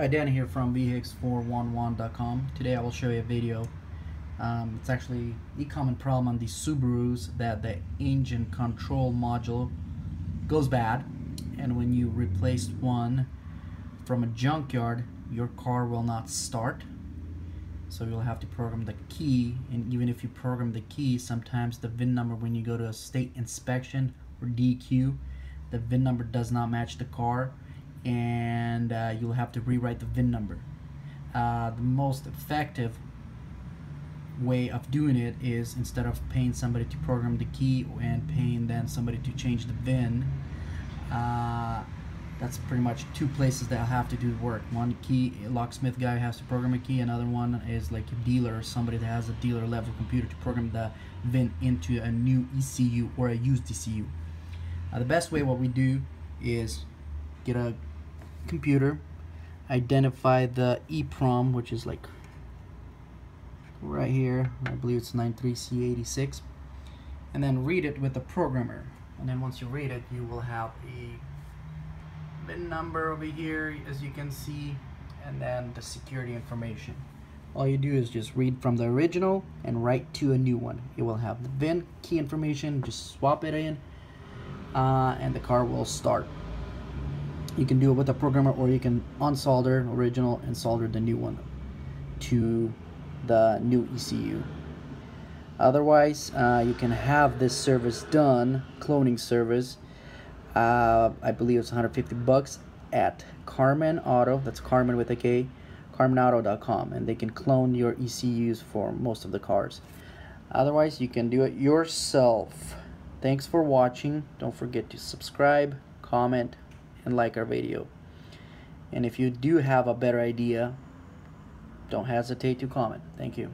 Hi, Dan here from vehix411.com. Today I will show you a video. Um, it's actually a common problem on these Subarus that the engine control module goes bad and when you replace one from a junkyard your car will not start so you'll have to program the key and even if you program the key sometimes the VIN number when you go to a state inspection or DQ the VIN number does not match the car and uh, you'll have to rewrite the VIN number. Uh, the most effective way of doing it is instead of paying somebody to program the key and paying then somebody to change the VIN, uh, that's pretty much two places that have to do work. One key locksmith guy has to program a key, another one is like a dealer somebody that has a dealer level computer to program the VIN into a new ECU or a used ECU. Uh, the best way what we do is get a computer, identify the EEPROM, which is like right here, I believe it's 93C86, and then read it with the programmer. And then once you read it, you will have a VIN number over here, as you can see, and then the security information. All you do is just read from the original and write to a new one. It will have the VIN, key information, just swap it in, uh, and the car will start you can do it with a programmer or you can unsolder original and solder the new one to the new ECU otherwise uh, you can have this service done cloning service uh, I believe it's 150 bucks at Karman Auto that's Carmen with a K karmanauto.com and they can clone your ECUs for most of the cars. Otherwise you can do it yourself. Thanks for watching. Don't forget to subscribe comment and like our video. And if you do have a better idea, don't hesitate to comment. Thank you.